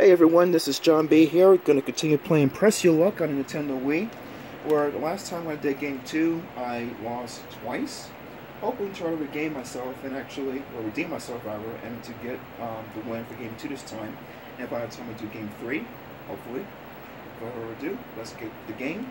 Hey everyone, this is John B here. Going to continue playing Press Your Luck on Nintendo Wii. Where the last time I did game two, I lost twice. Hoping to try to regain myself and actually, or redeem myself rather, and to get um, the win for game two this time. And I have time to do game three, hopefully. Without further ado, let's get the game.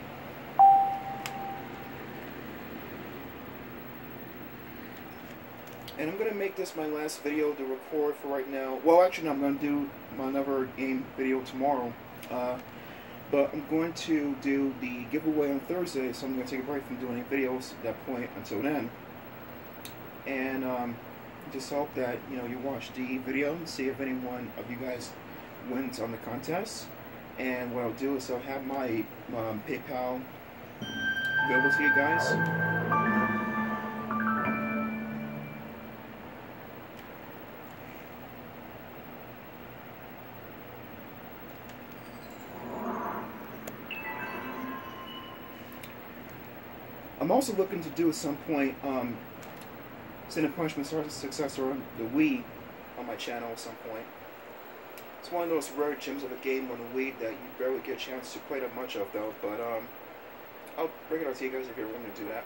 And I'm gonna make this my last video to record for right now. Well, actually, no, I'm gonna do my another game video tomorrow. Uh, but I'm going to do the giveaway on Thursday, so I'm gonna take a break from doing any videos at that point until then. And um, just hope that you know you watch the video and see if anyone of you guys wins on the contest. And what I'll do is I'll have my um, PayPal available to you guys. Also looking to do at some point um, Sin and Punishment successor on the Wii on my channel at some point. It's one of those rare gems of a game on the Wii that you barely get a chance to play that much of though, but um, I'll bring it out to you guys if you're willing to do that.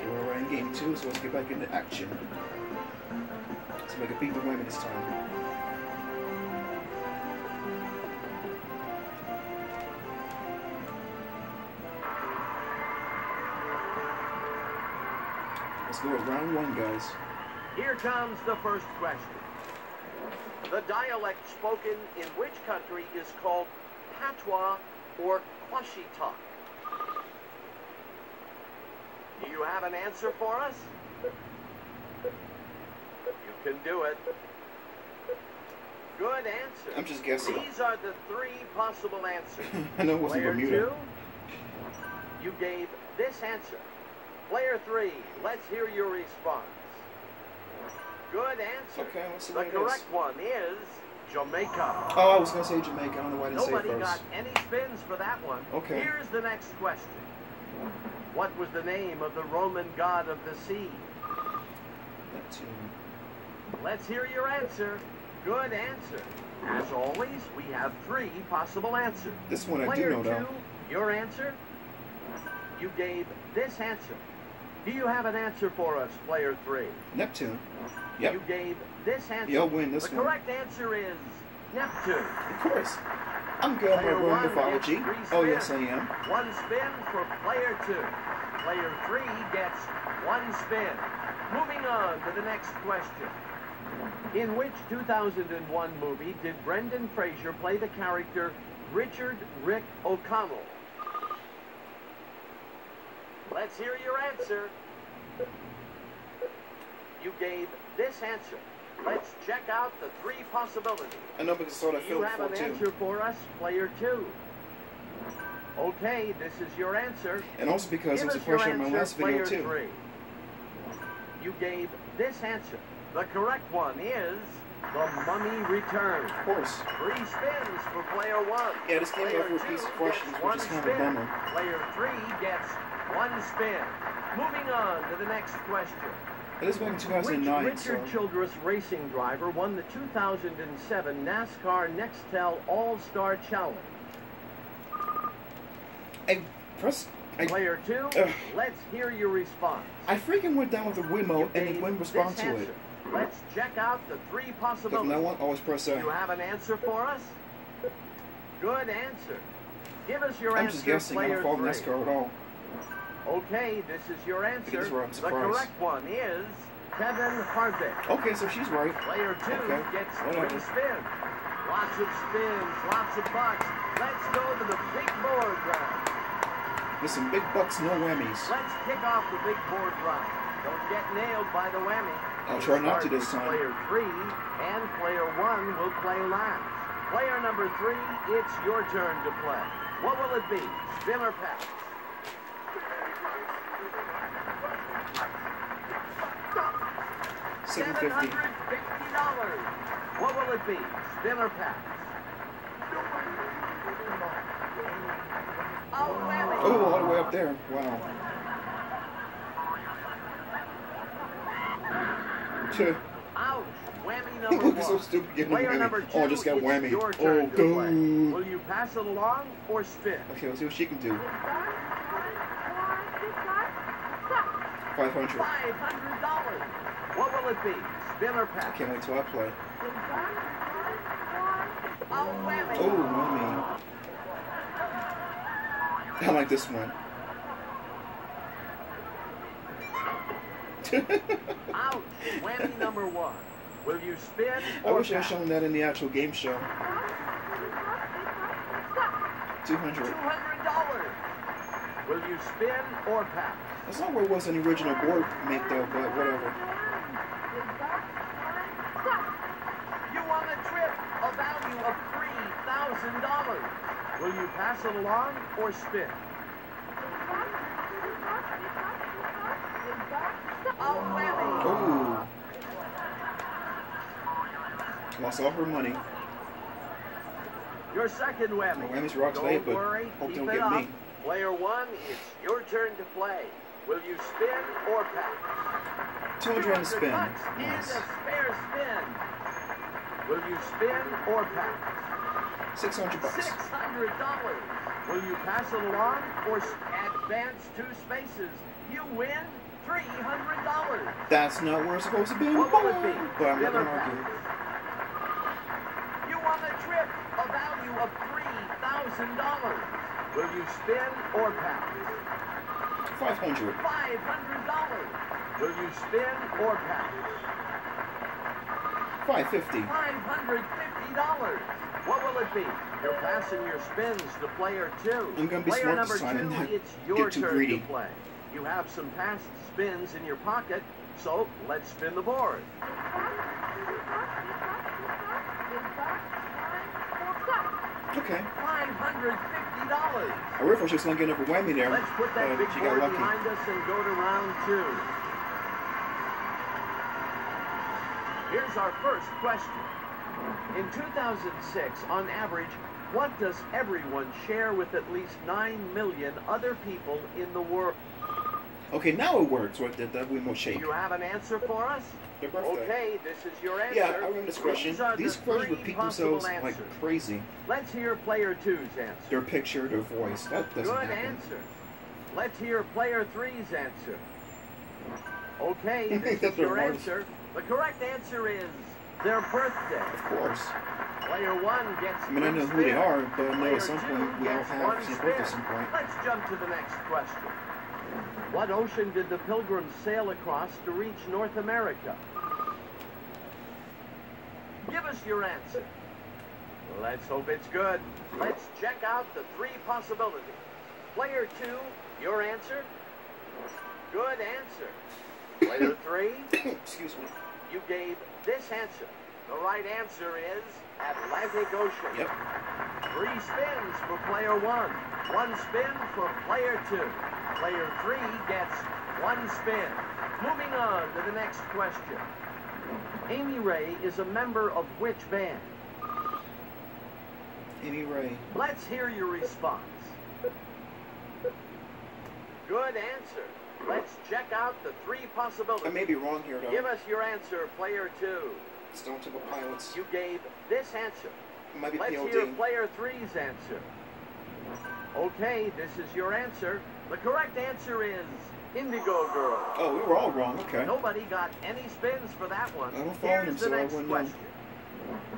Okay, we're in game two, so let's get back into action. Let's make a beat the women this time. Let's go with round one, guys. Here comes the first question. The dialect spoken in which country is called patois or Quashitalk? Do you have an answer for us? You can do it. Good answer. I'm just guessing. These are the three possible answers. I know it wasn't Player Bermuda. two, you gave this answer. Player three, let's hear your response. Good answer. Okay, let's see The what it is. correct one is Jamaica. Oh, I was gonna say Jamaica. I don't know why I didn't Nobody say it got any spins for that one. Okay. Here's the next question. What was the name of the Roman god of the sea? Neptune. Let's hear your answer. Good answer. As always, we have three possible answers. This one I do Player know two, though. your answer? You gave this answer. Do you have an answer for us, player three? Neptune. Yep. You gave this answer. You'll win this the one. correct answer is Neptune. Of course. I'm good at my Player mythology. Oh yes, I am. One spin for player two. Player three gets one spin. Moving on to the next question. In which 2001 movie did Brendan Fraser play the character Richard Rick O'Connell? Let's hear your answer. You gave this answer. Let's check out the three possibilities. I know because I saw that You have an too. answer for us, player two. Okay, this is your answer. And also because it was a question in my last video too. three. You gave this answer. The correct one is The Mummy Returns. Of course. Three spins for player one. Yeah, this came player over piece of questions, which one is kind of a bummer. Player three gets one spin. Moving on to the next question. It is back in Which Richard so Childress racing driver won the 2007 NASCAR Nextel All-Star Challenge? I press. I, Player two, let's hear your response. I freaking went down with the Wiimote and it wouldn't respond to it. Let's check out the three possibilities. no one always press A. You have an answer for us? Good answer. Give us your I'm answer, just guessing. I don't follow. NASCAR at all. Okay, this is your answer. is right, I'm the correct one is Kevin Harvick. Okay, so she's right. Player two Okay, gets whatever. three spins. Lots of spins, lots of bucks. Let's go to the big board round. With some big bucks, no whammies. Let's kick off the big board round. Don't get nailed by the whammy. I'll try not to this time. Player three and player one will play last. Player number three, it's your turn to play. What will it be? Spin or pass? Seven Seven fifty. hundred fifty dollars. What will it be? Spin or pass? Oh, all the way up there. Wow. Tuh. Ouch! Whammy number Look one. so stupid getting Player whammy. number Oh, I just got whammy. Oh, turn to Will you pass it along or spin? Okay, let's see what she can do. It's done. One, one, six, one, stop. 500. Five hundred dollars. What will it be? Spin or I pass? can't wait till I play. It's done. One, A. Oh, whammy. I like this one. Ouch! Whammy number one. Will you spin I or wish I had pass? shown that in the actual game show. Two 200. hundred dollars. Will you spin or pass? That's not where it was an original board mate though, but whatever. You won a trip, a value of three thousand dollars. Will you pass it along or spin? Oh. Lost all her money. Your second whammy. My whammies are out today, Don't but hope they don't get up. me. Player one, it's your turn to play. Will you spin or pass? 200 on the spin. Nice. a spare spin. Will you spin or pass? 600 bucks. Six hundred dollars. Will you pass it along or advance two spaces? You win three hundred dollars. That's not where it's supposed to be What will it be? But I'm not or gonna argue. You won a trip, a value of three thousand dollars. Will you spin or pass? 500. Five hundred dollars. Will you spin or pass? 550. Five hundred fifty dollars. What will it be? You're passing your spins to player two. I'm gonna be player smart number this time and two, not it's get your too turn greedy. to play. You have some past spins in your pocket, so let's spin the board. Okay. Five hundred fifty dollars. I worried if I was just gonna get another whammy there. Let's put that but she got lucky. behind us and go to round two. Here's our first question. In 2006, on average, what does everyone share with at least 9 million other people in the world? Okay, now it works. I did that Wiimote Do you have an answer for us? Their birthday. Okay, this is your answer. Yeah, I remember this question. These questions repeat themselves like crazy. Let's hear player two's answer. Their picture, their voice. That doesn't Good happen. answer. Let's hear player three's answer. Okay, this is your answer. The correct answer is their birthday. Of course. Player one gets. I mean, I know who they are, but I know at some point we all have spin. at some point. Let's jump to the next question. What ocean did the Pilgrims sail across to reach North America? Your answer. Let's hope it's good. Let's check out the three possibilities. Player two, your answer? Good answer. Player three, Excuse me. you gave this answer. The right answer is Atlantic Ocean. Yep. Three spins for player one. One spin for player two. Player three gets one spin. Moving on to the next question. Amy Ray is a member of which band? Amy Ray. Let's hear your response. Good answer. Let's check out the three possibilities. I may be wrong here, though. Give us your answer, player two. Stone Temple Pilots. You gave this answer. It might be Let's PLD. hear player three's answer. Okay, this is your answer. The correct answer is Indigo Girl. Oh, we were all wrong. Okay. Nobody got any spins for that one. I don't follow Here's him, the so next wouldn't know.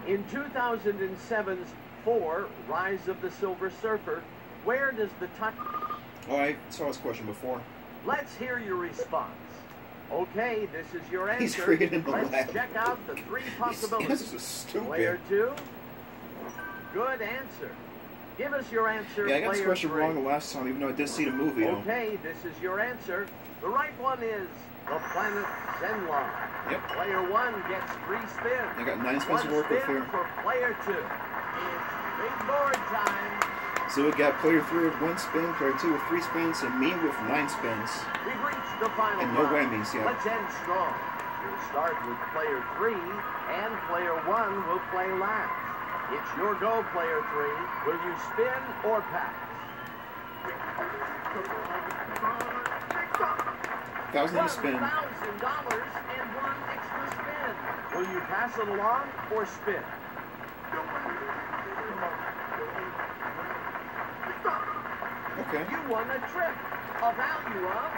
In 2007's Four, Rise of the Silver Surfer, where does the touch... Oh, I saw this question before. Let's hear your response. Okay, this is your answer. He's creating the Let's lab. check out the three possibilities. answers are stupid. Player two. Good answer. Give us your answer. yeah, I got this question three. wrong the last time, even though I did see the movie. though. Okay, this is your answer. The right one is the planet Zenn-La. Yep. Player one gets three spins. I got nine spins to work with here. for player two. It's big board time. So we got player three with one spin, player two with three spins, and me with nine spins. We've reached the final And no whammies, yeah. Let's end strong. We'll start with player three, and player one will play last. It's your go, player three. Will you spin or pass? Thousand to spin. thousand dollars and one extra spin. Will you pass it along or spin? Okay. You won a trip, a value of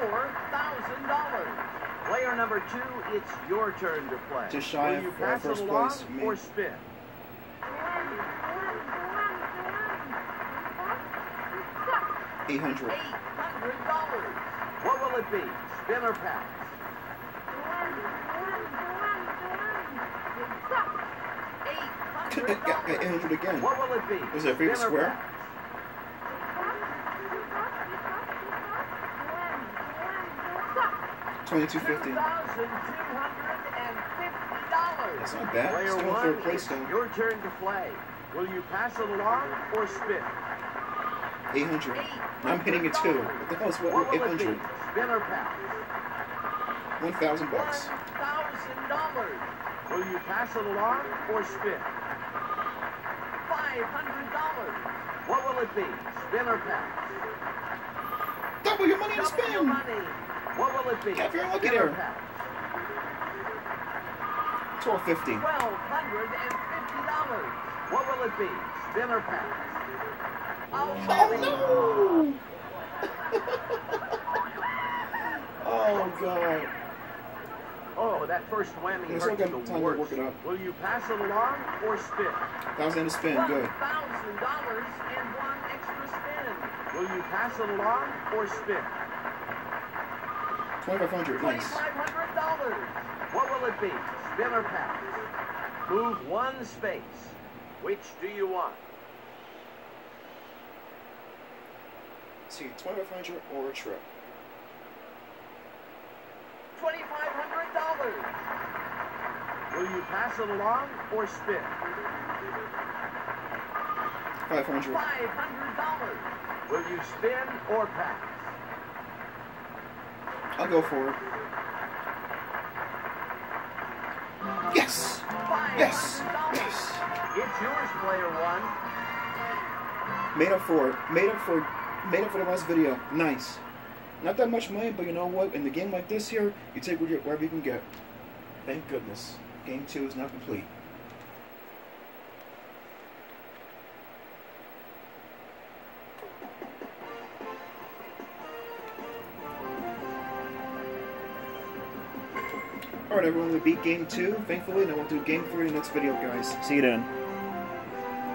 $4,000. Player number two, it's your turn to play. Just shy Will you pass it along place, or spin? Eight hundred. $800. What will it be? Spin or pass? Got got $800. again. What will it be? Was it a favorite square? pass? Twenty-two fifty. That's not bad. Player Still one, third place though. your turn to play. Will you pass it along or spin? Eight hundred. I'm hitting it too. What the hell is What what? Eight will it be? hundred. Spin or pass? One thousand bucks. $1,000. Will you pass it along or spin? $500. What will it be? Spin or pass? Double your money and Double your money. What will it be? Get very lucky Spin there. Twelve fifty. $1,250. What will it be? Spin or pass? Oh, no! oh god. Oh, that first whammy hurt the worst. Will you pass it along or spin? Thousand to spin. Good. thousand dollars and one extra spin. Will you pass it along or spin? Twenty-five hundred. Nice. Twenty-five hundred dollars. What will it be? Spin or pass? Move one space. Which do you want? Twenty-five hundred or a trip. Twenty-five hundred dollars. Will you pass it along or spin? Five hundred. Five hundred dollars. Will you spin or pass? I'll go for it. Yes. Yes. Yes. It's yours, player one. Made up for it. Made up for. Made up for the last video. Nice. Not that much money, but you know what? In the game like this here, you take whatever you can get. Thank goodness. Game two is now complete. Alright everyone, we beat game two, thankfully, and then we'll do game three in the next video, guys. See you then.